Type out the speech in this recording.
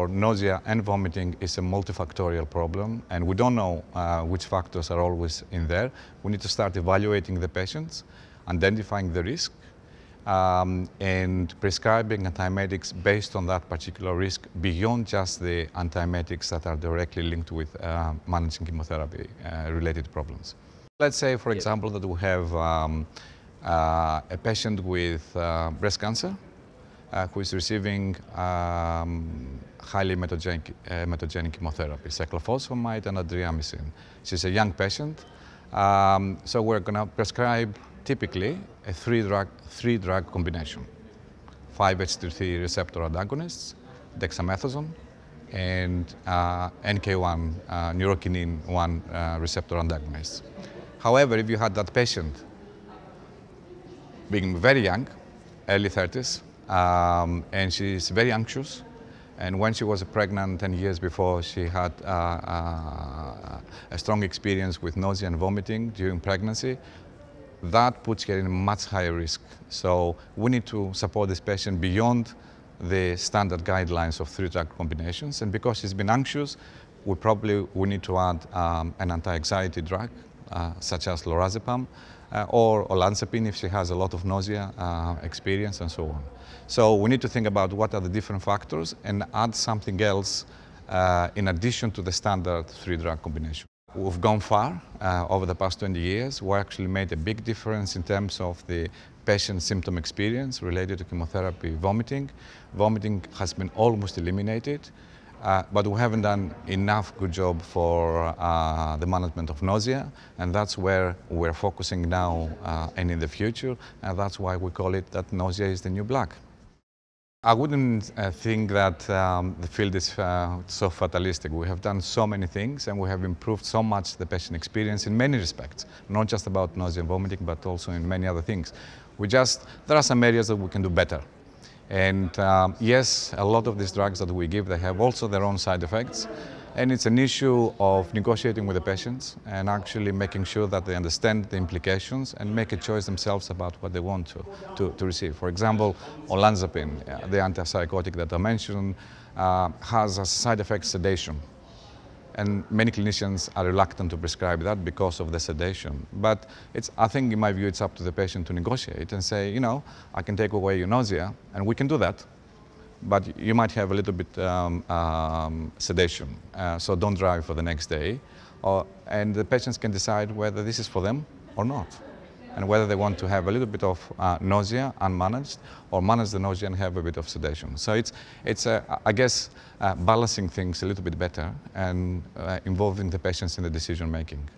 Or nausea and vomiting is a multifactorial problem, and we don't know uh, which factors are always in there. We need to start evaluating the patients, identifying the risk, um, and prescribing antiemetics based on that particular risk beyond just the antiemetics that are directly linked with uh, managing chemotherapy uh, related problems. Let's say, for example, that we have um, uh, a patient with uh, breast cancer uh, who is receiving um, highly emetogenic, uh, chemotherapy, cyclophosphamide and adriamycin. She's a young patient, um, so we're going to prescribe typically a three-drug three drug combination: 5-HT3 receptor antagonists, dexamethasone, and uh, NK1 uh, neurokinin 1 uh, receptor antagonists. However, if you had that patient being very young, early 30s, um, and she's very anxious. And when she was pregnant 10 years before, she had uh, uh, a strong experience with nausea and vomiting during pregnancy. That puts her in much higher risk. So we need to support this patient beyond the standard guidelines of three drug combinations. And because she's been anxious, we probably we need to add um, an anti-anxiety drug, such as lorazepam, uh, or olanzapine if she has a lot of nausea uh, experience and so on. So we need to think about what are the different factors and add something else uh, in addition to the standard three drug combination. We've gone far uh, over the past 20 years. We actually made a big difference in terms of the patient symptom experience related to chemotherapy vomiting. Vomiting has been almost eliminated. Uh, but we haven't done enough good job for uh, the management of nausea, and that's where we're focusing now uh, and in the future, and that's why we call it that nausea is the new black. I wouldn't uh, think that um, the field is uh, so fatalistic. We have done so many things and we have improved so much the patient experience in many respects, not just about nausea and vomiting, but also in many other things. We just, there are some areas that we can do better. And um, yes, a lot of these drugs that we give, they have also their own side effects. And it's an issue of negotiating with the patients and actually making sure that they understand the implications and make a choice themselves about what they want to, to, to receive. For example, olanzapine, uh, the antipsychotic that I mentioned, uh, has as side effect sedation. And many clinicians are reluctant to prescribe that because of the sedation. But it's, I think, in my view, it's up to the patient to negotiate and say, you know, I can take away your nausea, and we can do that. But you might have a little bit um, um, sedation, uh, so don't drive for the next day. Or, and the patients can decide whether this is for them or not and whether they want to have a little bit of uh, nausea unmanaged or manage the nausea and have a bit of sedation. So it's, it's uh, I guess, uh, balancing things a little bit better and uh, involving the patients in the decision making.